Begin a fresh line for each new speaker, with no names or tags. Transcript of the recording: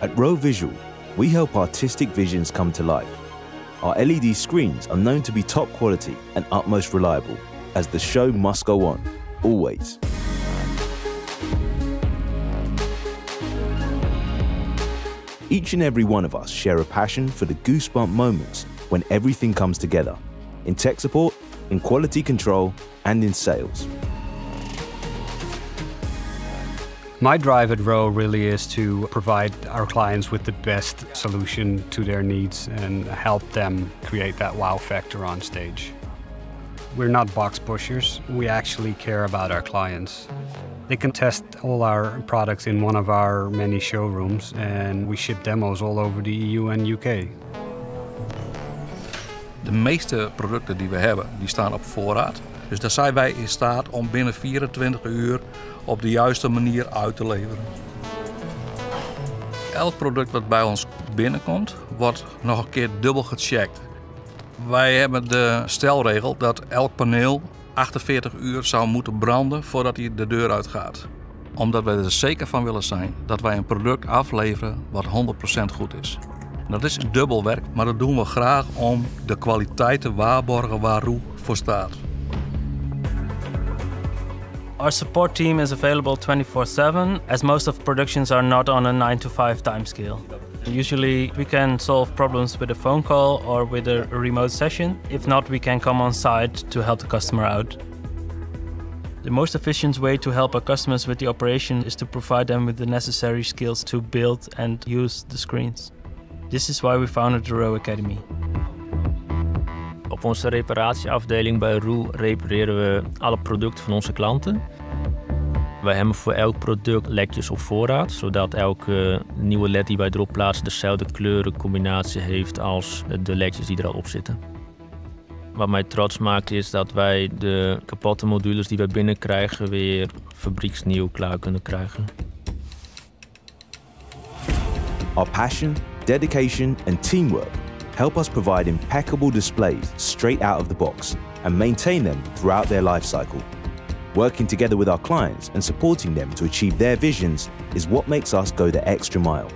At ROE Visual, we help artistic visions come to life. Our LED screens are known to be top quality and utmost reliable, as the show must go on, always. Each and every one of us share a passion for the goosebump moments when everything comes together in tech support, in quality control, and in sales.
My drive at ROE really is to provide our clients with the best solution to their needs and help them create that wow factor on stage. We're not box pushers, we actually care about our clients. They can test all our products in one of our many showrooms and we ship demos all over the EU and UK.
De meeste producten die we hebben, die staan op voorraad. Dus daar zijn wij in staat om binnen 24 uur op de juiste manier uit te leveren. Elk product wat bij ons binnenkomt, wordt nog een keer dubbel gecheckt. Wij hebben de stelregel dat elk paneel 48 uur zou moeten branden voordat hij de deur uitgaat. Omdat wij er zeker van willen zijn dat wij een product afleveren wat 100% goed is. Dat is dubbel werk, maar dat doen we graag om de kwaliteit te waarborgen waar Roe voor staat.
Our support team is available 24-7 as most of productions are not on a 9 to 5 timescale. Usually we can solve problems with a phone call or with a remote session. If not, we can come on site to help the customer out. The most efficient way to help our customers with the operation is to provide them with the necessary skills to build and use the screens. This is why we founded the Row Academy.
Op onze reparatieafdeling bij Roe repareren we alle producten van onze klanten. Wij hebben voor elk product ledjes op voorraad, zodat elke nieuwe led die wij erop plaatsen dezelfde kleurencombinatie heeft als de ledjes die er al op zitten. Wat mij trots maakt is dat wij de kapotte modules die wij binnenkrijgen weer fabrieksnieuw klaar kunnen krijgen.
Our passion, dedication, and teamwork help us provide impeccable displays straight out of the box and maintain them throughout their life cycle. Working together with our clients and supporting them to achieve their visions is what makes us go the extra mile.